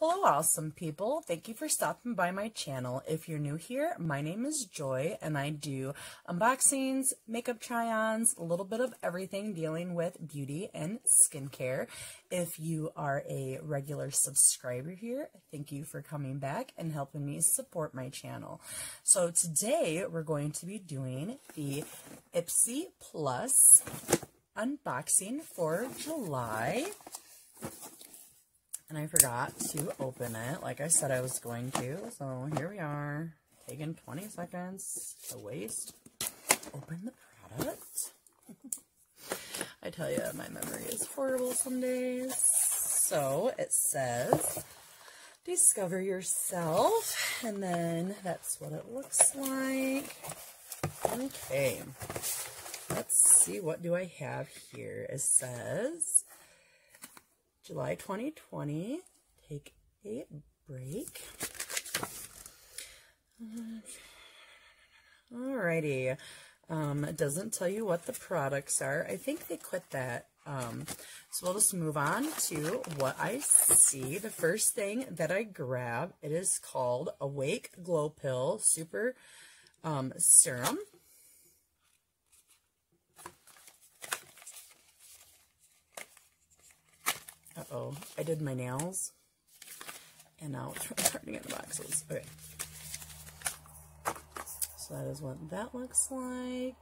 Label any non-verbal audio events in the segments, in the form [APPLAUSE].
Hello, awesome people. Thank you for stopping by my channel. If you're new here, my name is Joy, and I do unboxings, makeup try-ons, a little bit of everything dealing with beauty and skincare. If you are a regular subscriber here, thank you for coming back and helping me support my channel. So today, we're going to be doing the Ipsy Plus unboxing for July and I forgot to open it like I said I was going to. So here we are, taking 20 seconds to waste. Open the product. [LAUGHS] I tell you, my memory is horrible some days. So it says, discover yourself. And then that's what it looks like. Okay. Let's see, what do I have here? It says, July 2020. Take a break. Alrighty. Um, it doesn't tell you what the products are. I think they quit that. Um, so we'll just move on to what I see. The first thing that I grab, it is called Awake Glow Pill Super um, Serum. Uh-oh, I did my nails. And now [LAUGHS] it's turning in the boxes. Okay. So that is what that looks like.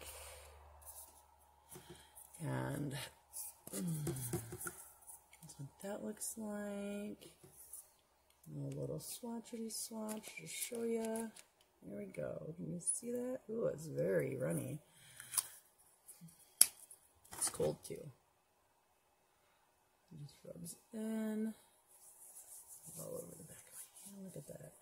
And [CLEARS THROAT] that's what that looks like. And a little swatchity swatch to show you. There we go. Can you see that? Ooh, it's very runny. It's cold too. Just rubs in. All over the back of my hand. Look at that.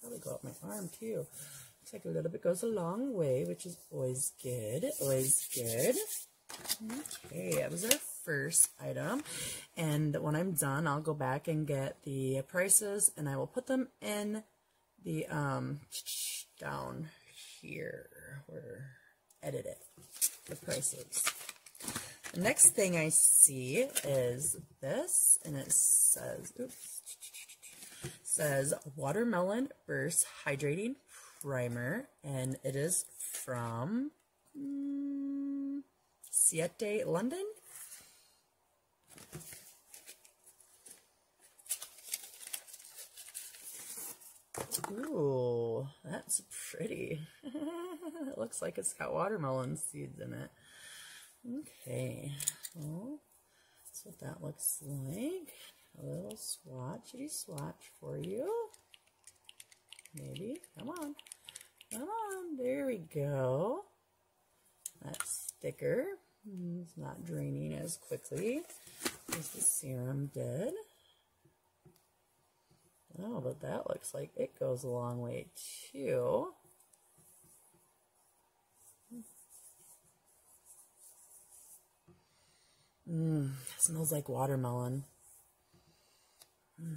Probably go up my arm too. Looks like a little bit goes a long way, which is always good. Always good. Okay, that was our first item. And when I'm done, I'll go back and get the prices and I will put them in the, um, down here where edit it, the prices. The next thing I see is this, and it says, oops, says Watermelon Burst Hydrating Primer, and it is from um, Ciaté London. Ooh, that's pretty. [LAUGHS] it looks like it's got watermelon seeds in it. Okay, so that's what that looks like. A little swatchy swatch for you. Maybe. Come on. Come on. There we go. That's sticker It's not draining as quickly as the serum did. Oh, but that looks like it goes a long way too. Mmm, smells like watermelon. Mm.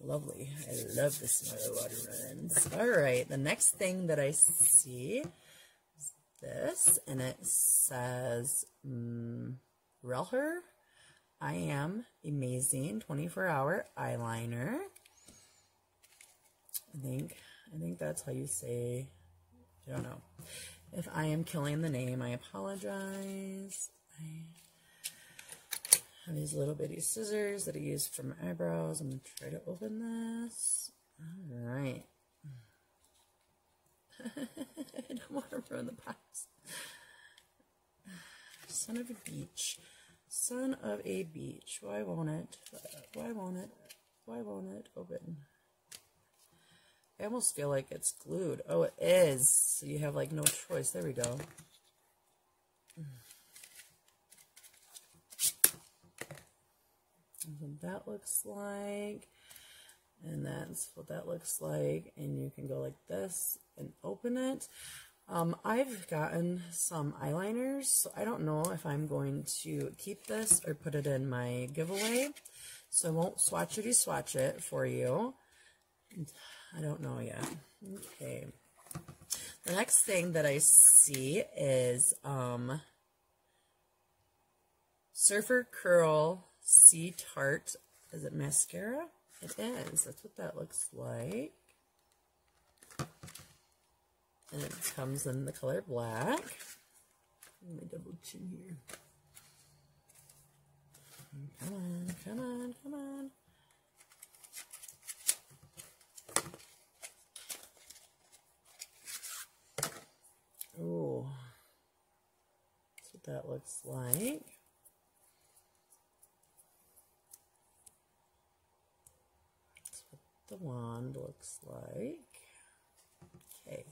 Lovely. I love the smell of watermelons. All right, the next thing that I see is this, and it says, um, Relher, I am amazing 24-hour eyeliner. I think, I think that's how you say, I don't know. If I am killing the name, I apologize. I have these little bitty scissors that I use for my eyebrows. I'm going to try to open this. All right. [LAUGHS] I don't want to ruin the box. Son of a beach. Son of a beach. Why won't it? Why won't it? Why won't it open? I almost feel like it's glued. Oh, it is. So you have like no choice. There we go. what that looks like. And that's what that looks like. And you can go like this and open it. Um, I've gotten some eyeliners, so I don't know if I'm going to keep this or put it in my giveaway. So I won't swatchity swatch it for you. I don't know yet. Okay. The next thing that I see is um, Surfer Curl Sea Tart Is it mascara? It is. That's what that looks like. And it comes in the color black. Let me double chin here. Come on, come on, come on. Oh, that's what that looks like. That's what the wand looks like. Okay.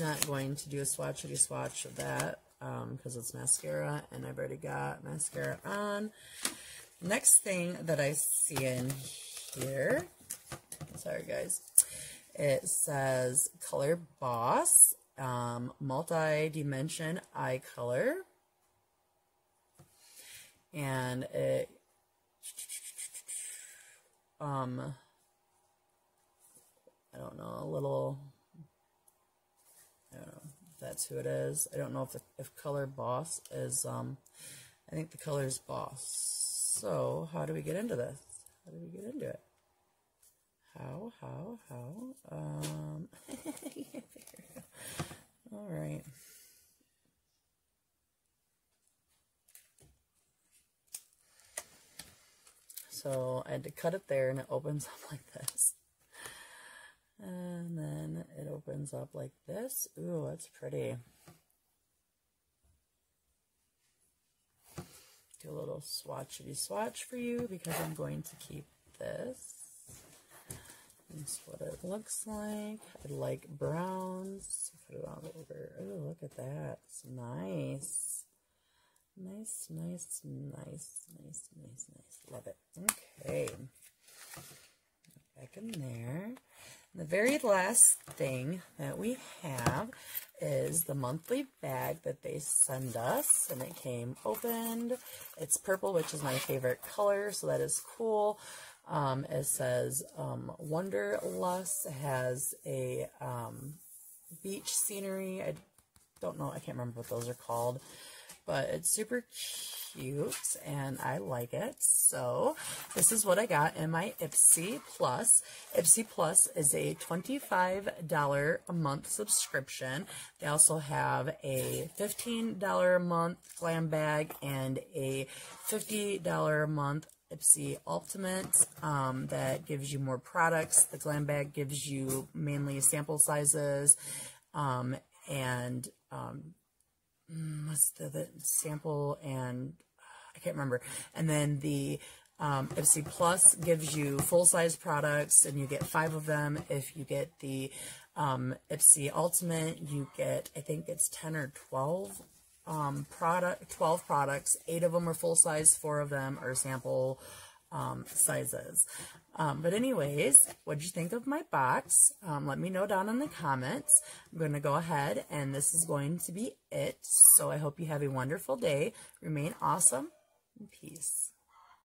Not going to do a swatchity swatch of that because um, it's mascara and I've already got mascara on. Next thing that I see in here, sorry guys, it says Color Boss um, multi-dimension eye color. And it um I don't know a little I don't know if that's who it is. I don't know if the, if color boss is um I think the color is boss. So how do we get into this? How do we get into it? How how how um [LAUGHS] all right So I had to cut it there and it opens [LAUGHS] up like this. And then it opens up like this. Ooh, that's pretty. Do a little swatchy swatch for you because I'm going to keep this. That's what it looks like. I like browns. Put it on over. Oh, look at that. It's nice. Nice, nice, nice, nice, nice, nice. Love it. Okay. Back in there. The very last thing that we have is the monthly bag that they send us, and it came opened. It's purple, which is my favorite color, so that is cool. Um, it says um, Wanderlust has a um, beach scenery. I don't know, I can't remember what those are called but it's super cute and I like it. So this is what I got in my Ipsy Plus. Ipsy Plus is a $25 a month subscription. They also have a $15 a month glam bag and a $50 a month Ipsy Ultimate um, that gives you more products. The glam bag gives you mainly sample sizes um, and um, what's the, the sample and I can't remember. And then the um, Ipsy Plus gives you full-size products, and you get five of them. If you get the um, Ipsy Ultimate, you get, I think it's 10 or 12 um, product, 12 products. Eight of them are full-size, four of them are sample um, sizes. Um, but anyways, what did you think of my box? Um, let me know down in the comments. I'm going to go ahead and this is going to be it. So I hope you have a wonderful day. Remain awesome and peace.